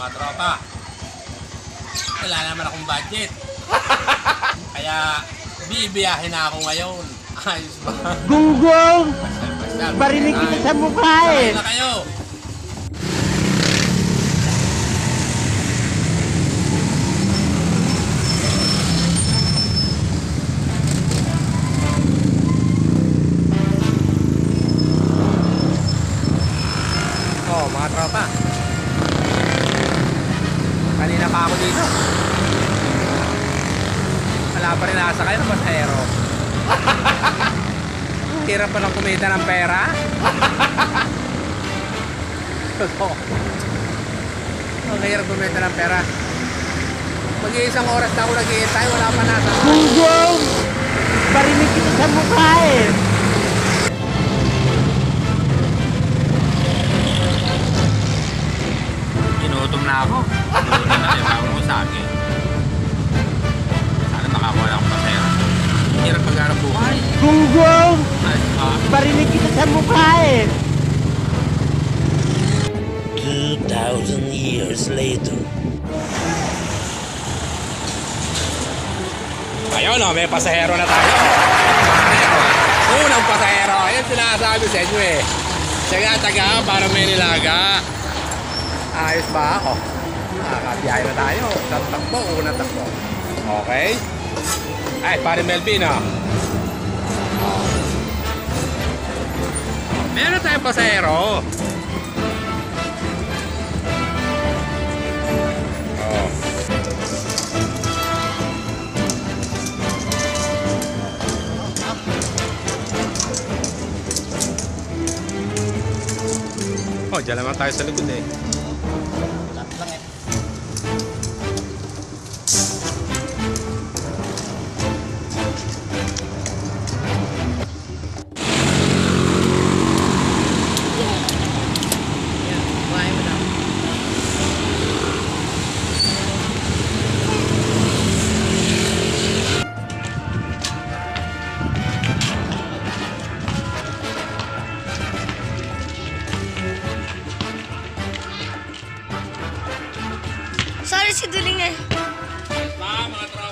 mga tropa. Wala naman akong budget. Kaya bibiyahe na ako ngayon. Ayos ba? Gunggong! Barinig kita sa mukha eh! Sakay na kayo. Oh, mga tropa. Pa ako dito. Wala pa rin nakasakay ng pasahero. Hirap pa lang kumita ng pera. Ang hirap kumita ng pera. Mag-iisang oras na ako nag-iintay, wala pa nasa. Gunggong! Barinig kita sa mukha eh! Inutom na ako. Inutom na sa akin. Sana makakuha lang akong pasera. Hirap maghanap buhay. Gunggong! Ay, ah, Barinig kita sa mukha eh! 2,000 years later. Ayun o, may pasahero na tayo. Pasahero. Unang pasahero. Ayan sinasabi sa inyo eh. Taga-taga para may nilaga. Ayos ba ako? Nakakabiyahe na tayo. Isang takbo, unang takbo. Okay? Ay, pare Melvin. Oh. Meron tayong pasahero. Oh. Oh, dyan naman tayo sa likod eh. si Duling eh. Pa, mga.